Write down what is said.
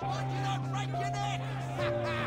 Watch you don't break your neck!